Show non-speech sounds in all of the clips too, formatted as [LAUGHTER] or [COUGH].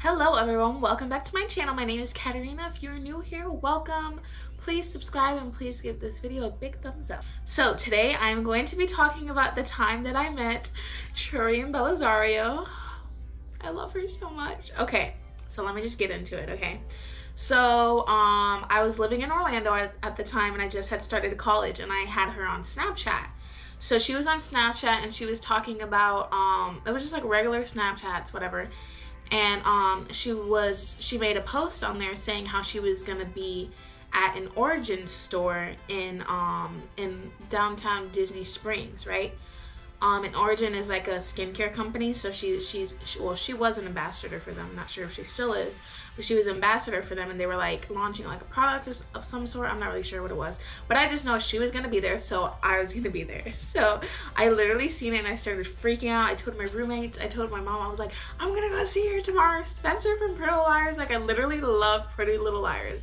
Hello everyone, welcome back to my channel. My name is Catarina. If you're new here, welcome. Please subscribe and please give this video a big thumbs up. So today I'm going to be talking about the time that I met Troian Bellisario. I love her so much. Okay, so let me just get into it, okay? So um, I was living in Orlando at, at the time and I just had started college and I had her on Snapchat. So she was on Snapchat and she was talking about, um, it was just like regular Snapchats, whatever and um, she was she made a post on there saying how she was gonna be at an origin store in um in downtown Disney Springs, right? Um, and Origin is like a skincare company, so she she's she, well she was an ambassador for them. I'm not sure if she still is, but she was ambassador for them, and they were like launching like a product of some sort. I'm not really sure what it was, but I just know she was gonna be there, so I was gonna be there. [LAUGHS] So I literally seen it, and I started freaking out. I told my roommates, I told my mom, I was like, I'm gonna go see her tomorrow. Spencer from Pretty Little Liars, like I literally love Pretty Little Liars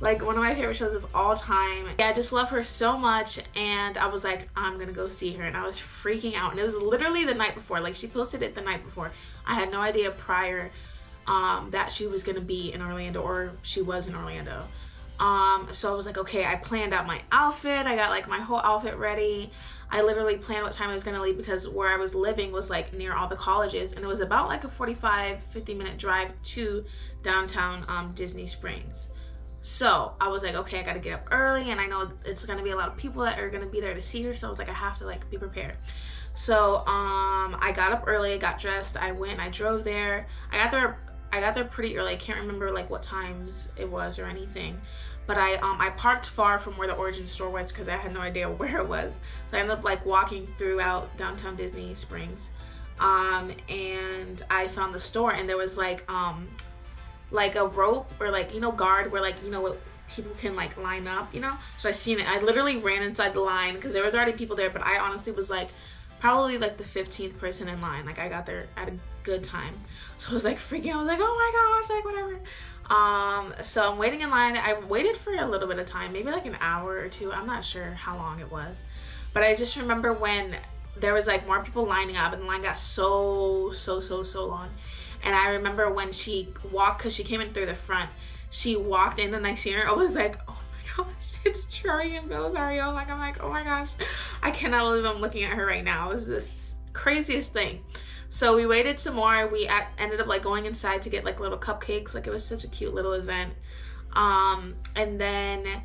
like one of my favorite shows of all time. Yeah, I just love her so much and I was like, I'm gonna go see her and I was freaking out and it was literally the night before. Like she posted it the night before. I had no idea prior um, that she was gonna be in Orlando or she was in Orlando. Um, so I was like, okay, I planned out my outfit. I got like my whole outfit ready. I literally planned what time I was gonna leave because where I was living was like near all the colleges and it was about like a 45, 50 minute drive to downtown um, Disney Springs. So I was like, okay, I gotta get up early and I know it's gonna be a lot of people that are gonna be there to see her. So I was like, I have to like be prepared. So um I got up early, I got dressed, I went, I drove there. I got there I got there pretty early. I can't remember like what times it was or anything. But I um I parked far from where the origin store was because I had no idea [LAUGHS] where it was. So I ended up like walking throughout downtown Disney Springs. Um and I found the store and there was like um like a rope or like you know guard where like you know people can like line up you know? So i seen it. I literally ran inside the line because there was already people there but i honestly was like probably like the 15th person in line. Like i got there at a good time. So i was like freaking i was like oh my gosh like whatever. Um so i'm waiting in line. I waited for a little bit of time maybe like an hour or two. I'm not sure how long it was. But i just remember when there was like more people lining up and the line got so so so so long and I remember when she walked, because she came in through the front, she walked in and I seen her, I was like, oh my gosh, [LAUGHS] it's Troian Bellisario. Like, I'm like, oh my gosh, I cannot believe I'm looking at her right now. It was this craziest thing. So we waited some more. We ended up like going inside to get like little cupcakes. Like it was such a cute little event. Um, and then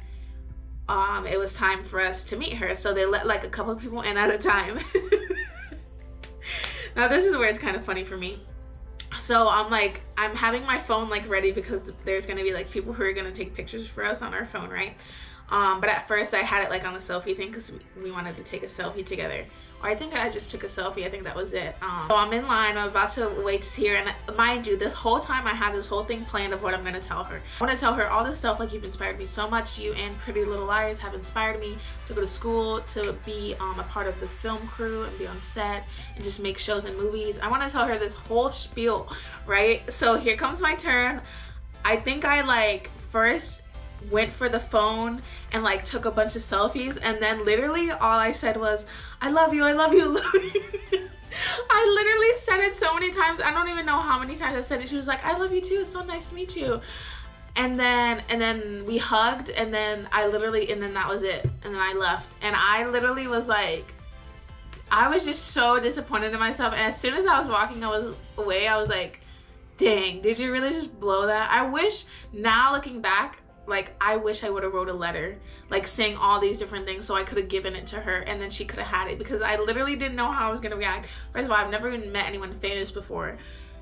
um, it was time for us to meet her. So they let like a couple people in at a time. [LAUGHS] now this is where it's kind of funny for me so I'm like, I'm having my phone like ready because there's gonna be like people who are gonna take pictures for us on our phone, right? Um, but at first I had it like on the selfie thing because we wanted to take a selfie together. Or I think I just took a selfie. I think that was it. Um, so I'm in line. I'm about to wait to. And mind you, this whole time I had this whole thing planned of what I'm going to tell her. I want to tell her all this stuff like you've inspired me so much. You and Pretty Little Liars have inspired me to go to school, to be um, a part of the film crew and be on set and just make shows and movies. I want to tell her this whole spiel, right? So here comes my turn. I think I like first went for the phone and like took a bunch of selfies and then literally all I said was I love you I love you I [LAUGHS] love you. I literally said it so many times I don't even know how many times I said it. She was like I love you too it's so nice to meet you. And then and then we hugged and then I literally and then that was it and then I left. And I literally was like I was just so disappointed in myself and as soon as I was walking I was away I was like dang did you really just blow that? I wish now looking back like I wish I would have wrote a letter like saying all these different things so I could have given it to her and then she could have had it because I literally didn't know how I was gonna react. First of all, I've never even met anyone famous before.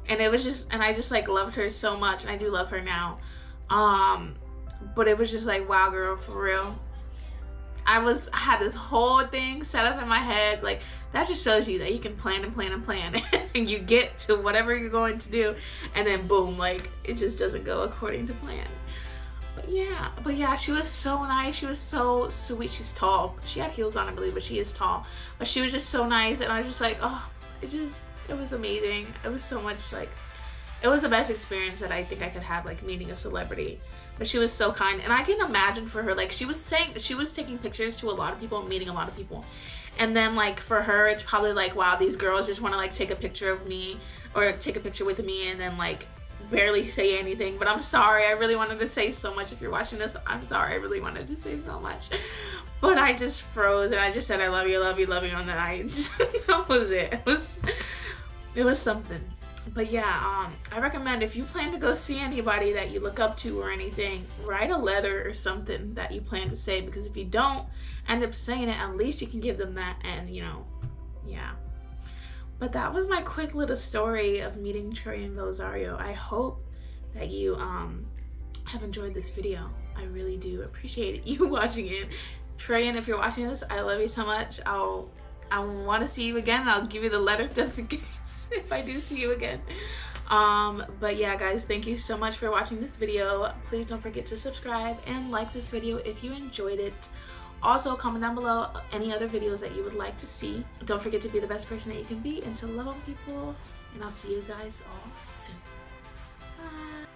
And it was just and I just like loved her so much and I do love her now. Um but it was just like wow girl for real. I was I had this whole thing set up in my head like that just shows you that you can plan and plan and plan [LAUGHS] and you get to whatever you're going to do and then boom like it just doesn't go according to plan but yeah but yeah she was so nice. She was so sweet. She's tall. She had heels on i believe but she is tall. But she was just so nice and i was just like oh it just it was amazing. It was so much like it was the best experience that i think i could have like meeting a celebrity. But she was so kind and i can imagine for her like she was saying she was taking pictures to a lot of people meeting a lot of people. And then like for her it's probably like wow these girls just want to like take a picture of me or take a picture with me and then like barely say anything, but I'm sorry. I really wanted to say so much. If you're watching this, I'm sorry. I really wanted to say so much. But I just froze and I just said I love you, love you, love you on the night. [LAUGHS] that was it. It was it was something. But yeah, um, I recommend if you plan to go see anybody that you look up to or anything, write a letter or something that you plan to say because if you don't end up saying it, at least you can give them that and you know, yeah. But that was my quick little story of meeting Troian Bellisario. I hope that you um, have enjoyed this video. I really do appreciate [LAUGHS] you watching it. Troian, if you're watching this, I love you so much. I'll I want to see you again. I'll give you the letter [LAUGHS] just in case [LAUGHS] if I do see you again. Um, but yeah, guys, thank you so much for watching this video. Please don't forget to subscribe and like this video if you enjoyed it. Also, comment down below any other videos that you would like to see. Don't forget to be the best person that you can be and to love on people. And I'll see you guys all soon. Bye.